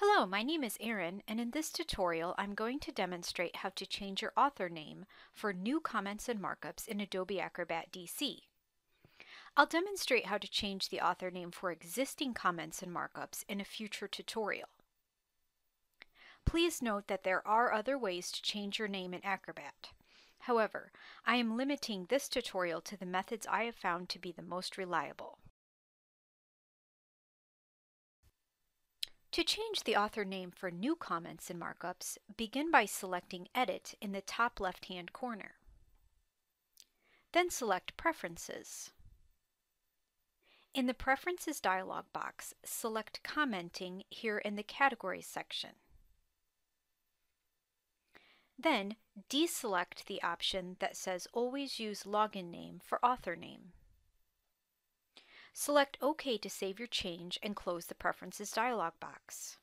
Hello, my name is Erin, and in this tutorial I'm going to demonstrate how to change your author name for new comments and markups in Adobe Acrobat DC. I'll demonstrate how to change the author name for existing comments and markups in a future tutorial. Please note that there are other ways to change your name in Acrobat. However, I am limiting this tutorial to the methods I have found to be the most reliable. To change the author name for new comments and markups, begin by selecting Edit in the top left-hand corner. Then select Preferences. In the Preferences dialog box, select Commenting here in the Categories section. Then, deselect the option that says Always use login name for author name. Select OK to save your change and close the Preferences dialog box.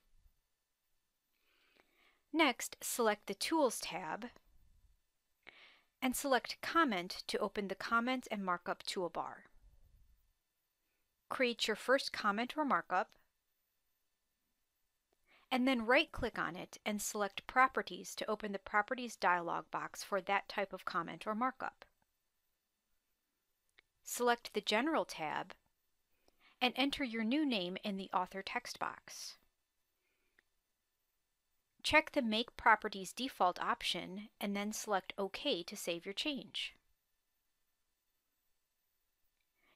Next, select the Tools tab and select Comment to open the Comment and Markup toolbar. Create your first comment or markup and then right-click on it and select Properties to open the Properties dialog box for that type of comment or markup. Select the General tab and enter your new name in the Author text box. Check the Make Properties Default option and then select OK to save your change.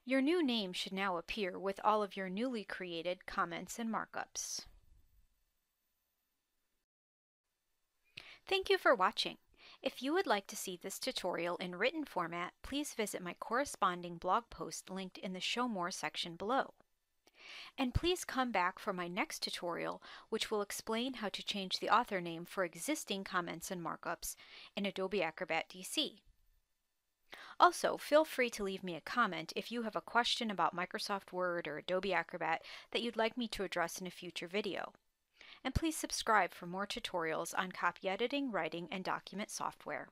Your new name should now appear with all of your newly created comments and markups. Thank you for watching. If you would like to see this tutorial in written format, please visit my corresponding blog post linked in the Show More section below. And please come back for my next tutorial, which will explain how to change the author name for existing comments and markups in Adobe Acrobat DC. Also, feel free to leave me a comment if you have a question about Microsoft Word or Adobe Acrobat that you'd like me to address in a future video and please subscribe for more tutorials on copy editing, writing, and document software.